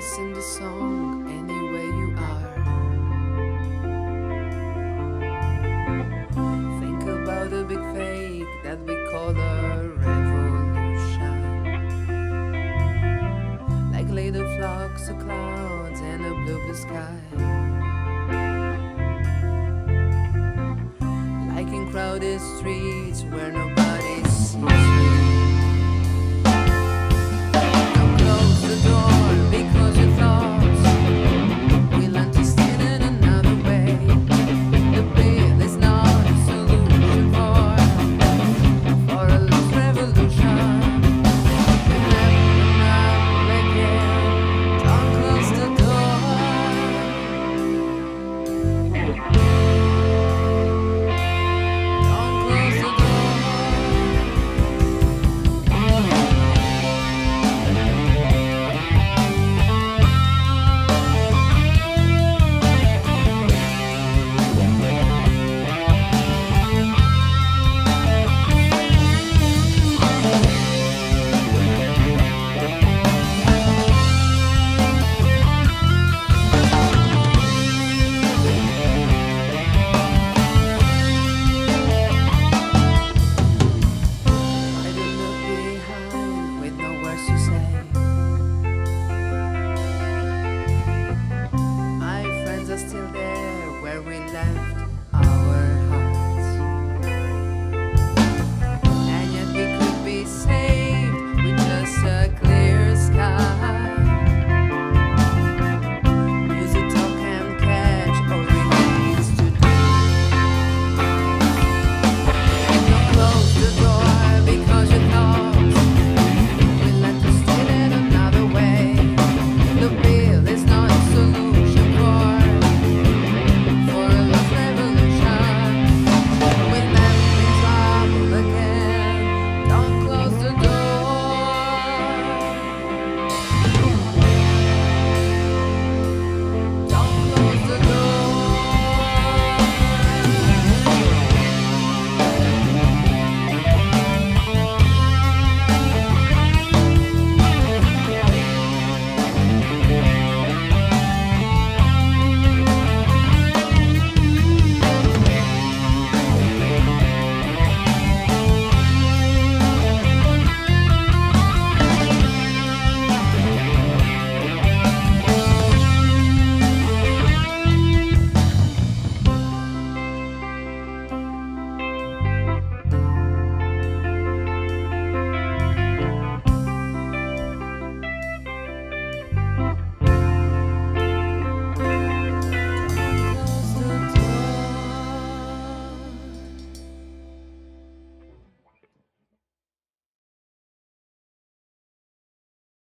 listen to song anywhere you are. Think about the big fake that we call a revolution. Like little flocks of clouds and a blue blue sky. Like in crowded streets where no where we left.